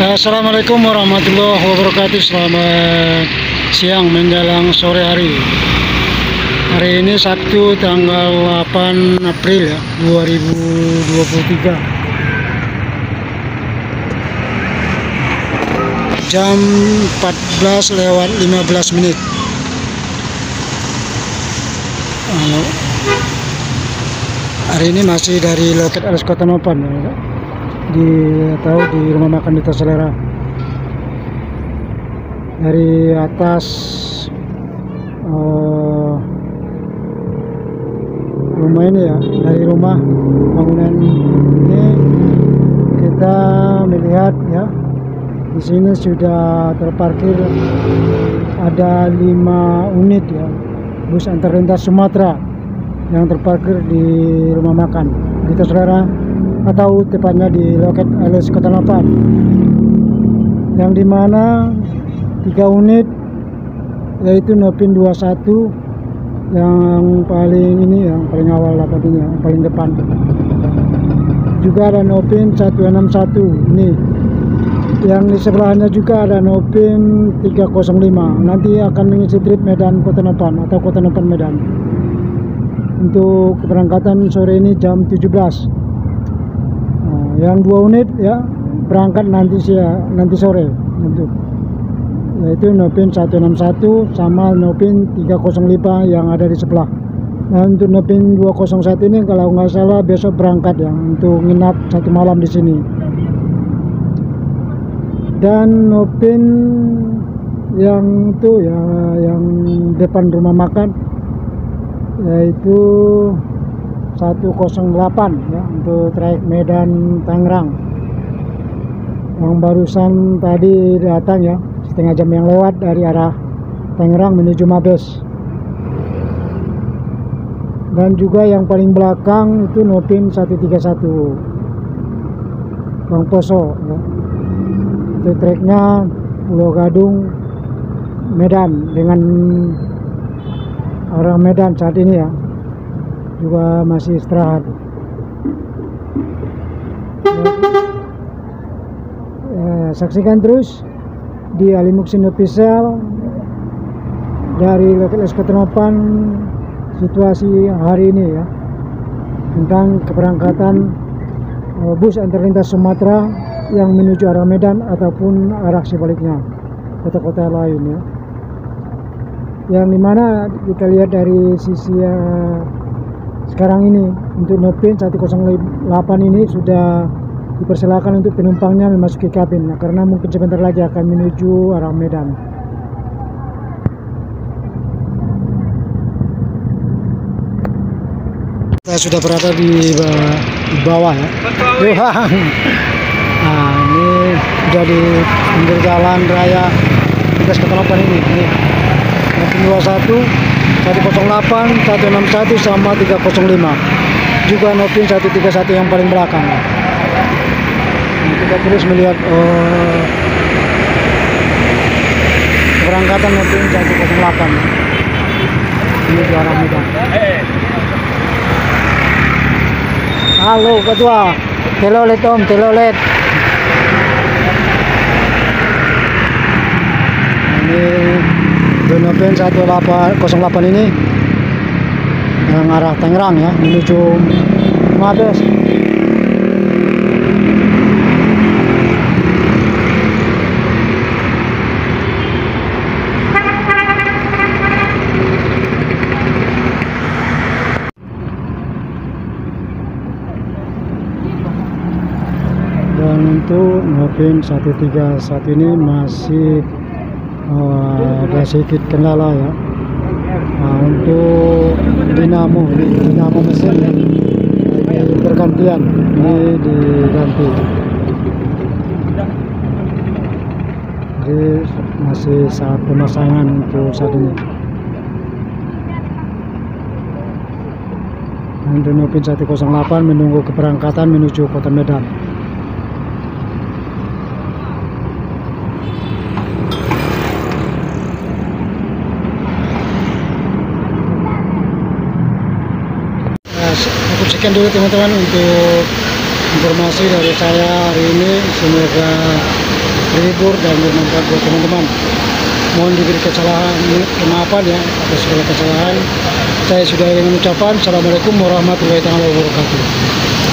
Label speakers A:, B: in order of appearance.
A: Assalamualaikum warahmatullahi wabarakatuh. Selamat siang menjelang sore hari. Hari ini Sabtu tanggal 8 April ya 2023 Jam 14 lewat 15 menit. Hari ini masih dari loket Alas Kota Nopan ya di tahu di rumah makan di Selera dari atas uh, rumah ini ya dari rumah bangunan ini kita melihat ya di sini sudah terparkir ada lima unit ya bus antar lintas Sumatera yang terparkir di rumah makan di Selera atau tepatnya di loket LS Kota Lapan yang di mana tiga unit yaitu Nopin 21 yang paling ini yang paling awal dapat ini yang paling depan. Juga ada Nopin 161 ini. Yang di sebelahnya juga ada Nopin 305 nanti akan mengisi trip Medan Kota Nopan atau Kota Nopan Medan. Untuk keberangkatan sore ini jam 17 yang dua unit ya berangkat nanti siang nanti sore untuk yaitu Nopin 161 sama Nopin 305 yang ada di sebelah. Nah untuk Nopin 201 ini kalau nggak salah besok berangkat ya untuk nginap satu malam di sini. Dan Nopin yang itu ya yang depan rumah makan yaitu 108 ya untuk trayek Medan Tangerang. Yang barusan tadi datang ya setengah jam yang lewat dari arah Tangerang menuju Mabes. Dan juga yang paling belakang itu Nopin 131 Bang Poso ya. itu treknya Pulau Gadung Medan dengan arah Medan saat ini ya juga masih istirahat. Ya, saksikan terus di Alimuksin Official dari Lokal Eskotenopan situasi hari ini ya. Tentang keberangkatan uh, bus antar lintas Sumatera yang menuju arah Medan ataupun arah sebaliknya kota-kota lain ya. Yang di mana kita lihat dari sisi uh, sekarang ini untuk Nopin 108 ini sudah dipersilakan untuk penumpangnya memasuki kabin. Nah, karena mungkin sebentar lagi akan menuju arah Medan. Kita sudah berada di, di bawah ya. Nah ini sudah di pinggir jalan raya Tugas Ketelapan ini, ini. Nopin 21 108, 161 sama 305 juga Novin 131 yang paling belakang. Nah, kita terus melihat uh, keberangkatan Novin 108 ini arah Medan halo ketua. Telolet om. Telolet ini Donoven 1808 ini yang arah Tangerang ya menuju Mabes. Dan untuk Novin 131 ini masih uh, ada sedikit kendala ya. Nah, untuk dinamo dinamo mesin ya ini bergantian ini diganti. Jadi masih saat pemasangan untuk saat ini. Nopin 108 menunggu keberangkatan menuju kota Medan sekian dulu teman-teman untuk informasi dari saya hari ini semoga berlibur dan bermanfaat buat teman-teman. Mohon diberi kesalahan, kemaafan ya atas segala kesalahan. Saya sudah dengan ucapan Assalamualaikum warahmatullahi wabarakatuh.